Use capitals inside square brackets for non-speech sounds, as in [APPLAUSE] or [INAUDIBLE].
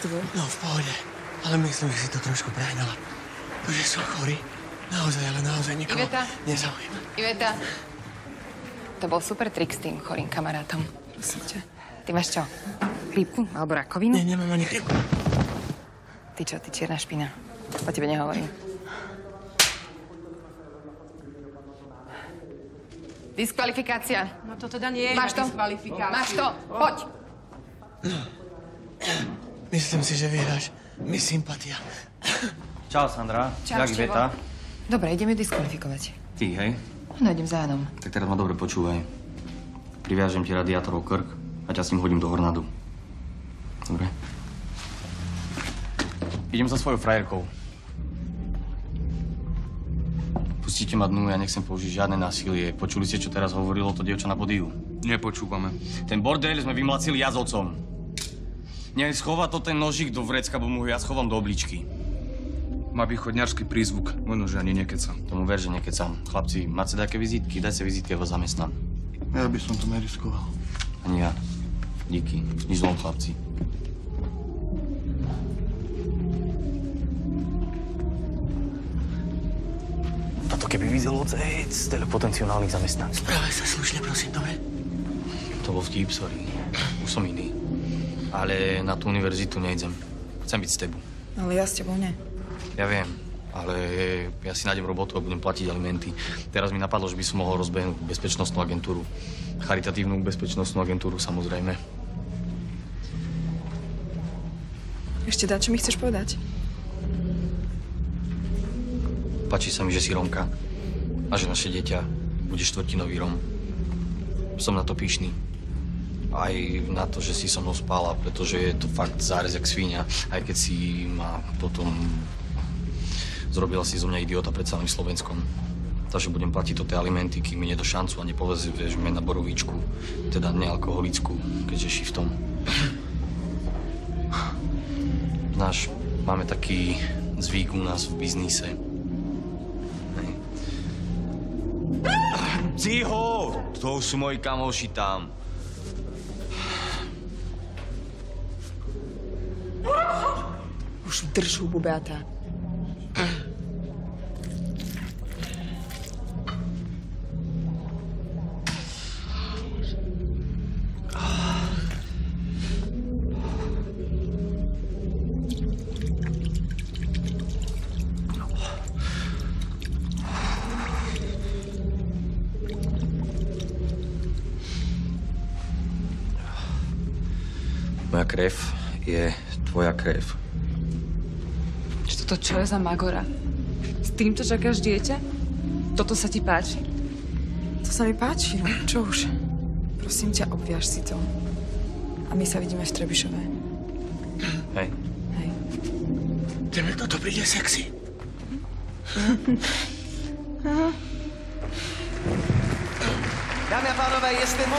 to bolo? No, v pohode. Ale myslím, že si to trošku prehnala. To, že som chorý, naozaj, ale naozaj nikoho Iveta? nezaujíma. Iveta. To bol super trik s tým chorým kamarátom. Prosím ťa. Ty máš čo? Chrípku? Alebo rakovinu? Nie, nemám ani chrípku. Ty čo, ty čierna špina. O tebe nehovorím. Diskvalifikácia. No to teda nie je Máš to? na diskvalifikáciu. Máš to? Poď. Myslím si, že vyhráš. Mi sympatia. Čau, Sandra. Čau, Jak. Iveta? Dobre, ideme diskvalifikovať. Ty, hej? No, idem za Janom. Tak teraz ma dobre počúvaj. Priviažem ti radiátorov krk a ťa s ním hodím do hornadu. Dobre? Idem za svojou frajerkou. Pustíte ma dnu, ja nechcem použiť žiadne násilie. Počuli ste, čo teraz hovorilo to dievča na podiu? Nepočúvame. Ten bordel sme vymlacili jazovcom. Nech schová to ten nožík do vrecka, bo mu ho ja schovám do obličky. Má východňarský prízvuk, možno, že ani nekecam. Tomu ver, že nekecam. Chlapci, máte také vizitky? Dajte vizitky, ja vás zamestnám. Ja by som to neriskoval. Ani ja. Díky. Nič zlom, chlapci. Toto keby videlo cec, to je potenciálnych zamestnancov. Správaj sa slušne, prosím, dobre? To bol vtip, sorry. Už som iný. Ale na tú univerzitu nejdem. Chcem byť s tebou. Ale ja s tebou nie. Ja viem, ale ja si nájdem robotu a budem platiť alimenty. Teraz mi napadlo, že by som mohol rozbehnúť bezpečnostnú agentúru. Charitatívnu bezpečnostnú agentúru, samozrejme. Ešte dá, čo mi chceš povedať? Páči sa mi, že si Romka a že naše dieťa bude štvrtinový Rom. Som na to pyšný. Aj na to, že si so mnou spala, pretože je to fakt zárez jak svíňa. Aj keď si ma potom zrobila si zo mňa idiota pred celým Slovenskom. Takže budem platiť to tie alimenty, kým mi nedo šancu a nepovezieš na borovičku, teda nealkoholickú, keďže šiftom. Znáš, máme taký zvyk u nás v biznise. Ciho! To sú moji kamoši tam. już drżył Bubeata. Moja krew je tvoja krev. Toto čo je za magora? S týmto čakáš dieťa? Toto sa ti páči? To sa mi páči, no. Čo už? Prosím ťa, obviaž si to. A my sa vidíme v Trebišove. Hej. Hej. Tebe toto príde sexy. [LAUGHS] Dámy a pánové, jestli